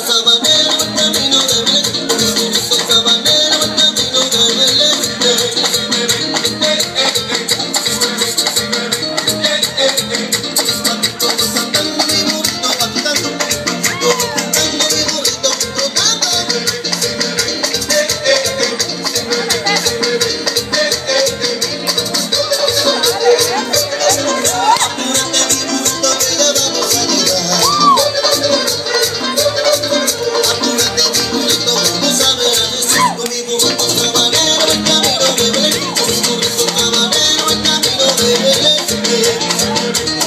Sabah Thank you.